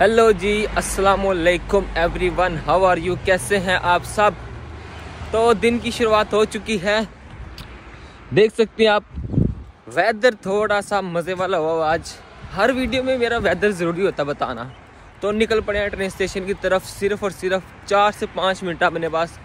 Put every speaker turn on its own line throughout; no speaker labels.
Hello जी अस्सलाम वालेकुम everyone how are you कैसे हैं आप सब? तो दिन की शुरुआत हो चुकी है। देख सकते हैं आप वेदर थोड़ा सा मज़े वाला हुआ आज। हर वीडियो में मेरा वेदर ज़रूरी होता बताना। तो निकल पड़े हैं ट्रेन स्टेशन की तरफ़, सिर्फ़ और सिर्फ़ चार से पाँच मिनट अपने पास।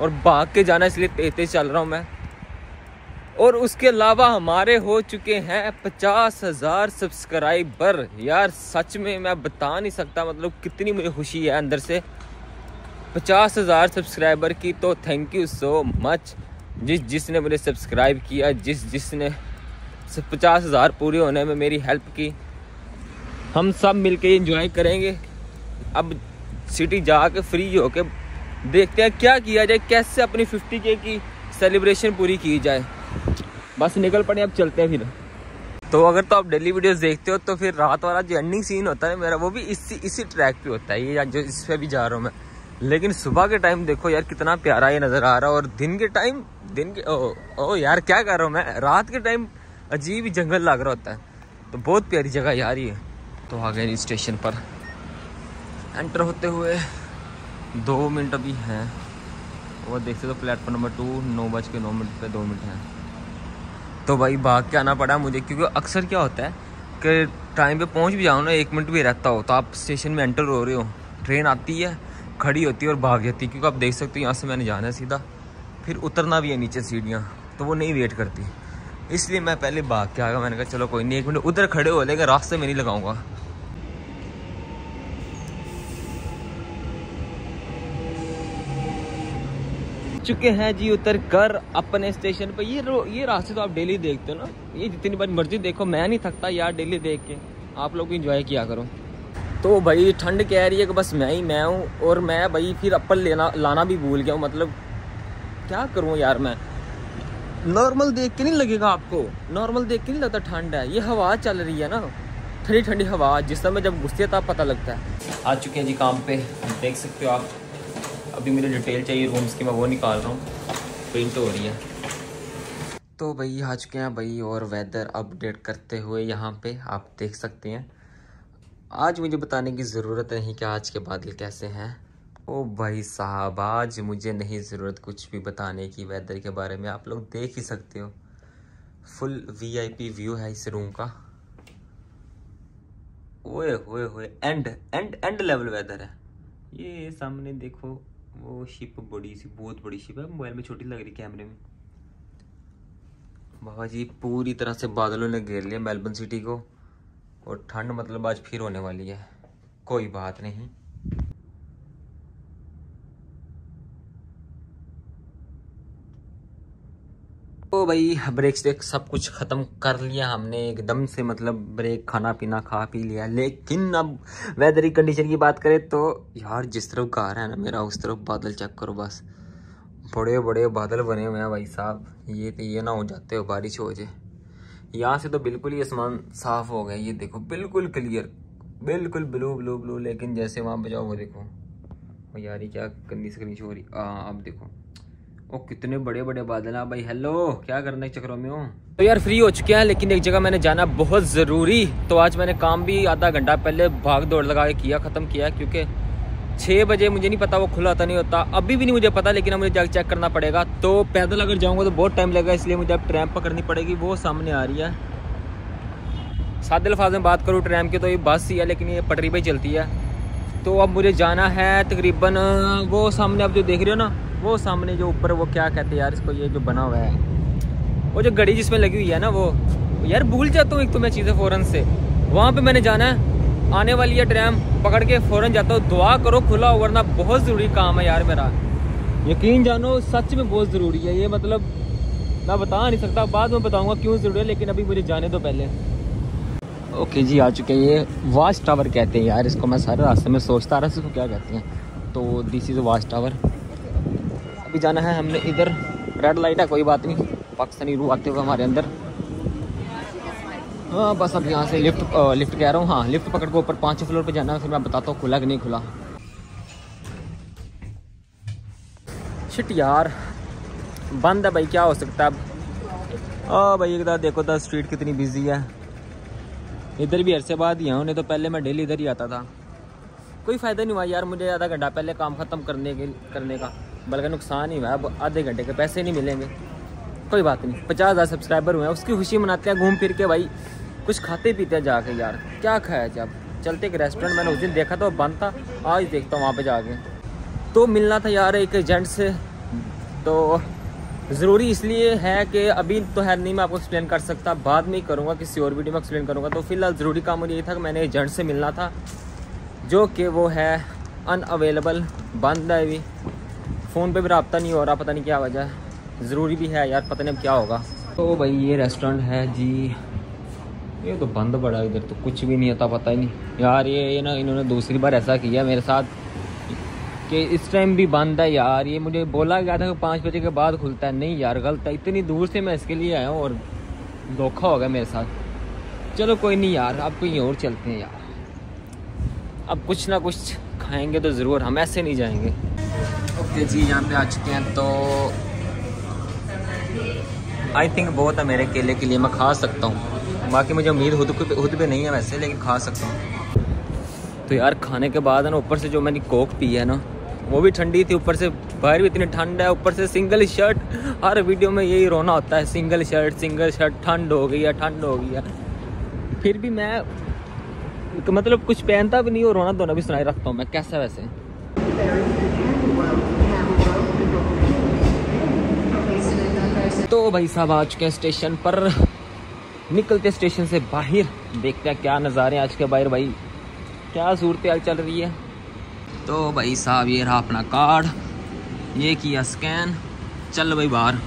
और भाग के जाना इसलिए तेज तेज चल रहा हूँ मैं। और उसके अलावा हमारे हो चुके हैं पचास हज़ार सब्सक्राइबर। यार, सच में मैं बता नहीं सकता मतलब कितनी मुझे खुशी है अंदर से। पचास हज़ार सब्सक्राइबर की तो थैंक यू सो मच जिस जिसने मुझे सब्सक्राइब किया, जिस जिसने पचास हज़ार पूरे होने में मेरी हेल्प की। हम सब मिलके एंजॉय करेंगे। अब सिटी जाके फ्री होके देखते हैं क्या किया जाए, कैसे अपनी फिफ्टी के की सेलिब्रेशन पूरी की जाए। बस निकल पड़े अब चलते हैं फिर। तो अगर तो आप डेली वीडियोस देखते हो तो फिर रात वाला जो एंडिंग सीन होता है मेरा वो भी इसी इसी ट्रैक पे होता है ये जो इस पर भी जा रहा हूँ मैं। लेकिन सुबह के टाइम देखो यार कितना प्यारा ये नज़र आ रहा है और दिन के टाइम दिन के ओ, ओ यार क्या कर रहा हूँ मैं? रात के टाइम अजीब ही जंगल लग रहा होता है। तो बहुत प्यारी जगह यार ये। तो आ गए स्टेशन पर। एंटर होते हुए दो मिनट अभी हैं। वो देखते तो प्लेटफॉर्म नंबर टू नौ बज के नौ मिनट पे दो मिनट हैं। तो भाई भाग के आना पड़ा मुझे, क्योंकि अक्सर क्या होता है कि टाइम पे पहुँच भी जाओ ना, एक मिनट भी रहता हो तो आप स्टेशन में एंटर हो रहे हो ट्रेन आती है, खड़ी होती है और भाग जाती है, क्योंकि आप देख सकते हो यहाँ से मैंने जाना है सीधा, फिर उतरना भी है नीचे सीढ़ियाँ तो वो नहीं वेट करती। इसलिए मैं पहले भाग के आ गया मैंने कहा चलो कोई नहीं, एक मिनट उधर खड़े हो, लेकिन रास्ते में नहीं लगाऊँगा। चुके हैं जी उतर कर अपने स्टेशन पर ये ये रास्ते तो आप डेली देखते हो ना? ये जितनी बार मर्ज़ी देखो, मैं नहीं थकता यार डेली देख के। आप लोग इंजॉय किया करो। तो भाई, ठंड कह रही है कि बस मैं ही मैं हूँ और मैं भाई फिर अप्पल लेना लाना भी भूल गया हूँ मतलब क्या करूँ यार मैं? नॉर्मल देख के नहीं लगेगा आपको? नॉर्मल देख के नहीं लगता ठंड है? ये हवा चल रही है ना? ठंडी ठंडी हवा, जिस समय जब गुस्से तब पता लगता है। आ चुके हैं जी काम पे, देख सकते हो आप। अभी मुझे डिटेल चाहिए रूम्स की, मैं वो निकाल रहा हूँ। प्रिंट हो रही है। तो भाई, आ चुके हैं भाई और वेदर अपडेट करते हुए यहाँ पे आप देख सकते हैं। आज मुझे बताने की ज़रूरत नहीं कि आज के बादल कैसे हैं। ओ भाई साहब, आज मुझे नहीं ज़रूरत कुछ भी बताने की वेदर के बारे में। आप लोग देख ही सकते हो। फुल वीआईपी व्यू है इस रूम का। ओए होए होए and and and level weather है। ये सामने देखो। वो शिप बड़ी सी, बहुत बड़ी शिप है मोबाइल में छोटी लग रही कैमरे में। बाबा जी, पूरी तरह से बादलों ने घेर लिया मेलबर्न सिटी को, और ठंड मतलब आज फिर होने वाली है। कोई बात नहीं। तो भाई ब्रेक स्टेक सब कुछ ख़त्म कर लिया हमने, एकदम से मतलब ब्रेक खाना पीना खा पी लिया। लेकिन अब वेदर की कंडीशन की बात करें तो यार, जिस तरफ़ कार है ना मेरा, उस तरफ़ बादल चेक करो बस। बड़े बड़े बादल बने हुए हैं भाई साहब। ये तो ये ना हो जाते हो, बारिश हो जाए यहाँ से तो बिल्कुल ही आसमान साफ़ हो गया, ये देखो, बिल्कुल क्लियर बिल्कुल ब्लू ब्लू ब्लू लेकिन जैसे वहाँ पे जाओ, वो देखो। यार, ये क्या गंदी से गंदी हो रही? हाँ अब देखो। ओ, कितने बड़े बड़े बादल हैं भाई। हेलो क्या करने के चक्रों में हो? तो यार फ्री हो चुके हैं, लेकिन एक जगह मैंने जाना बहुत ज़रूरी। तो आज मैंने काम भी आधा घंटा पहले भाग दौड़ लगा के किया, ख़त्म किया, क्योंकि छः बजे मुझे नहीं पता, वो खुला होता नहीं होता। अभी भी नहीं मुझे पता, लेकिन मुझे जाकर चेक करना पड़ेगा। तो पैदल अगर जाऊँगा तो बहुत टाइम लगेगा, इसलिए मुझे अब ट्रैम पकड़नी पड़ेगी, वो सामने आ रही है। सादे लफाज में बात करूँ ट्रैम की तो ये बस ही है, लेकिन ये पटरी पर चलती है। तो अब मुझे जाना है, तकरीबन, वो सामने आप जो देख रहे हो ना वो सामने जो ऊपर वो क्या कहते हैं यार इसको ये जो बना हुआ है, वो जो घड़ी जिसमें लगी हुई है ना वो, यार भूल जाता हूँ एक तो मैं चीज़ें फ़ौरन से। वहाँ पे मैंने जाना है, आने वाली है ट्रैम पकड़ के फ़ौरन जाता हूँ, दुआ करो खुला हो, वरना बहुत ज़रूरी काम है यार मेरा। यकीन जानो, सच में बहुत ज़रूरी है, ये मतलब मैं बता नहीं सकता, बाद में बताऊँगा क्यों ज़रूरी है, लेकिन अभी मुझे जाने दो पहले। ओके जी, आ चुके ये वाच टावर कहते हैं यार, इसको मैं सारे रास्ते में सोचता रहा इसको क्या कहते हैं? तो दिस इज़ वाच टावर अभी जाना है, हमने इधर रेड लाइट है, कोई बात नहीं। पाकिस्तानी रू आते हुए हमारे अंदर। हाँ बस अब यहाँ से लिफ्ट लिफ्ट कह रहा हूँ। हाँ लिफ्ट पकड़ के ऊपर पाँच फ्लोर पे जाना है, फिर मैं बताता हूँ खुला कि नहीं खुला। शिट यार, बंद है भाई, क्या हो सकता है अब? भाई, एक देखो तो स्ट्रीट कितनी बिज़ी है। इधर भी अरसे बाद ही हूँ नहीं तो पहले मैं डेली इधर ही आता था। कोई फ़ायदा नहीं हुआ यार, मुझे आधा घंटा पहले काम ख़त्म करने के, करने का। बल्कि नुकसान ही हुआ अब आधे घंटे के पैसे नहीं मिलेंगे। कोई बात नहीं, पचास हज़ार सब्सक्राइबर हुए हैं, उसकी खुशी मनाते हैं, घूम फिर के भाई, कुछ खाते पीते हैं जाके यार, क्या खाया जब चलते एक रेस्टोरेंट मैंने उस दिन देखा था बंद था, आज देखता हूँ वहाँ पर जाके। तो मिलना था यार एक एजेंट से तो ज़रूरी इसलिए है कि अभी तो है नहीं, मैं आपको एक्सप्लेन कर सकता, बाद में ही करूँगा, किसी और वीडियो में एक्सप्लेन करूँगा। तो फ़िलहाल ज़रूरी काम मुझे ये था कि मैंने एजेंट से मिलना था, जो कि वो है अनअवेलेबल बंद है अभी। फ़ोन पे भी रबता नहीं हो रहा, पता नहीं क्या वजह है। ज़रूरी भी है यार, पता नहीं अब क्या होगा। तो भाई ये रेस्टोरेंट है जी। ये तो बंद पड़ा इधर तो कुछ भी नहीं आता पता ही नहीं। यार ये ये ना इन्होंने दूसरी बार ऐसा किया मेरे साथ कि इस टाइम भी बंद है यार। ये मुझे बोला गया था कि पाँच बजे के बाद खुलता है। नहीं यार, गलत है। इतनी दूर से मैं इसके लिए आया हूँ और धोखा हो गया मेरे साथ। चलो कोई नहीं यार, अब कहीं और चलते हैं यार। अब कुछ ना कुछ खाएँगे तो ज़रूर, हम ऐसे नहीं जाएँगे। ओके जी, यहाँ पे आ चुके हैं तो आई थिंक बहुत है मेरे केले के लिए, मैं खा सकता हूँ। बाकी मुझे उम्मीद खुद खुद पे नहीं है वैसे, लेकिन खा सकता हूँ। तो यार, खाने के बाद है ना, ऊपर से जो मैंने कोक पी है ना, वो भी ठंडी थी, ऊपर से बाहर भी इतनी ठंड है, ऊपर से सिंगल शर्ट हर वीडियो में यही रोना होता है सिंगल शर्ट सिंगल शर्ट ठंड हो गई है, ठंड हो गई है। फिर भी मैं मतलब कुछ पहनता भी नहीं और रोना धोना भी सुनाई रखता हूँ मैं, कैसा वैसे? तो भाई साहब आ चुके हैं स्टेशन पर निकलते स्टेशन से बाहर देखते हैं क्या नज़ारे आज के बाहर भाई। क्या सूरत हाल चल रही है? तो भाई साहब ये रहा अपना कार्ड, ये किया स्कैन चल भाई बाहर।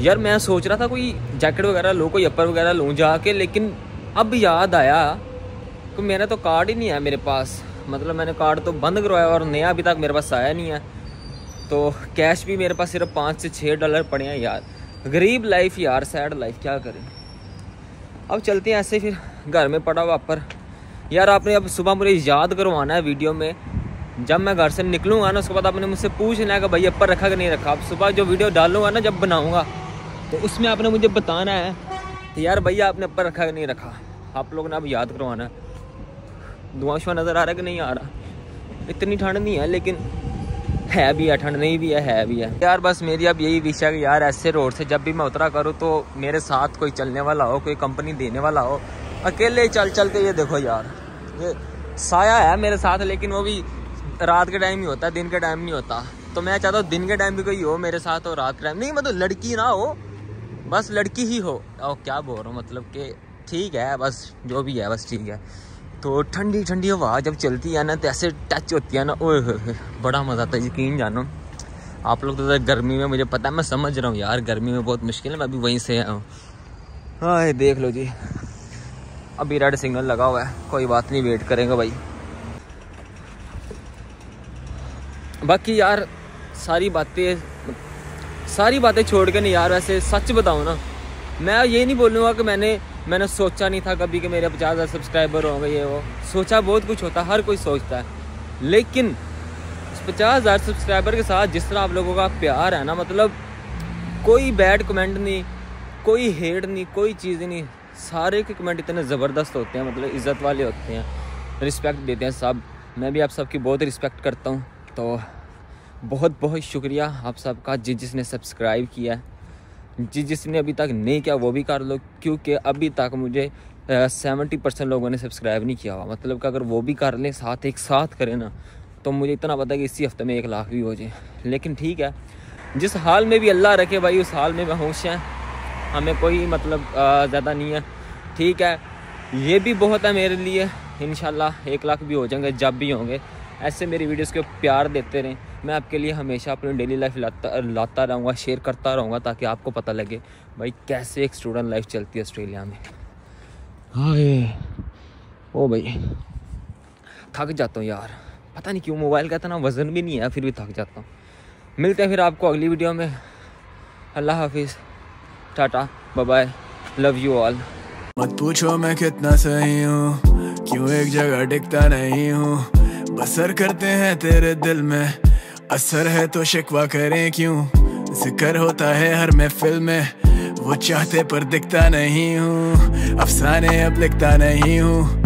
यार मैं सोच रहा था कोई जैकेट वगैरह लो, कोई अपर वगैरह लूँ जाके, लेकिन अब याद आया कि मेरा तो कार्ड ही नहीं है मेरे पास। मतलब मैंने कार्ड तो बंद करवाया और नया अभी तक मेरे पास आया नहीं है। तो कैश भी मेरे पास सिर्फ़ पाँच से छः डॉलर पड़े हैं यार। गरीब लाइफ यार सैड लाइफ क्या करें? अब चलते हैं ऐसे फिर घर में पड़ा हुआ पर। यार, आपने अब सुबह मुझे याद करवाना है वीडियो में। जब मैं घर से निकलूँगा ना, उसके बाद आपने मुझसे पूछना है कि भाई अपर रखा कि नहीं रखा? अब सुबह जो वीडियो डालूँगा ना, जब बनाऊँगा तो उसमें आपने मुझे बताना है कि यार भैया आपने अपर रखा कि नहीं रखा? आप लोगों ने अब याद करवाना है। धुआँ शुआ नज़र आ रहा है कि नहीं आ रहा? इतनी ठंड नहीं है, लेकिन है भी है, ठंड नहीं भी है है भी है। यार, बस मेरी अब यही विषय है यार ऐसे रोड से जब भी मैं उतरा करूँ तो मेरे साथ कोई चलने वाला हो, कोई कंपनी देने वाला हो, अकेले चल चल के ये देखो यार। ये साया है मेरे साथ, लेकिन वो भी रात के टाइम ही होता है, दिन के टाइम नहीं होता। तो मैं चाहता हूँ दिन के टाइम भी कोई हो मेरे साथ और रात के टाइम नहीं मतलब लड़की ना हो, बस लड़की ही हो। और क्या बोल रहा हूँ मतलब कि ठीक है, बस जो भी है, बस ठीक है। तो ठंडी ठंडी हवा जब चलती है ना तो ऐसे टच होती है ना, ओए बड़ा मज़ा आता है, यकीन जानो। आप लोग तो गर्मी में, मुझे पता है, मैं समझ रहा हूँ यार, गर्मी में बहुत मुश्किल है, मैं अभी वहीं से आया हूँ। हाँ देख लो जी। अभी रेड सिग्नल लगा हुआ है, कोई बात नहीं वेट करेंगे भाई। बाकी यार, सारी बातें सारी बातें छोड़ के नहीं यार, वैसे सच बताऊँ ना, मैं ये नहीं बोलूँगा कि मैंने मैंने सोचा नहीं था कभी कि मेरे पचास हज़ार सब्सक्राइबर होंगे ये वो। सोचा बहुत कुछ होता, हर कोई सोचता है। लेकिन पचास हज़ार सब्सक्राइबर के साथ जिस तरह आप लोगों का प्यार है ना मतलब कोई बैड कमेंट नहीं, कोई हेट नहीं, कोई चीज़ नहीं, सारे के कमेंट इतने ज़बरदस्त होते हैं मतलब इज़्ज़त वाले होते हैं रिस्पेक्ट देते हैं सब। मैं भी आप सबकी बहुत रिस्पेक्ट करता हूँ तो बहुत बहुत शुक्रिया आप सबका जिस जिसने सब्सक्राइब किया है। जिस जिसने अभी तक नहीं किया, वो भी कर लो, क्योंकि अभी तक मुझे सेवेंटी परसेंट लोगों ने सब्सक्राइब नहीं किया हुआ मतलब कि अगर वो भी कर लें, साथ एक साथ करें ना तो मुझे इतना पता है कि इसी हफ़्ते में एक लाख भी हो जाए। लेकिन ठीक है, जिस हाल में भी अल्लाह रखे भाई, उस हाल में मैं होश हैं। हमें कोई मतलब ज़्यादा नहीं है। ठीक है, ये भी बहुत है मेरे लिए। इन एक लाख भी हो जाएँगे, जब भी होंगे। ऐसे मेरी वीडियोस को प्यार देते रहें। मैं आपके लिए हमेशा अपनी डेली लाइफ लाता लाता रहूँगा शेयर करता रहूँगा ताकि आपको पता लगे भाई कैसे एक स्टूडेंट लाइफ चलती है ऑस्ट्रेलिया में। हाय। ओ भाई थक जाता हूँ यार। पता नहीं क्यों मोबाइल का इतना वज़न भी नहीं है फिर भी थक जाता हूँ। मिलते हैं फिर आपको अगली वीडियो में। अल्लाह हाफिज़। Tata bye love you all
मत पूछो मैं कितना सही हूँ क्यों एक जगह टिकता नहीं हूँ? बसर करते हैं तेरे दिल में असर है तो शिकवा करें क्यों? ज़िक्र होता है हर महफिल में। वो चाहते पर दिखता नहीं हूँ। अफसाने अब लिखता नहीं हूँ।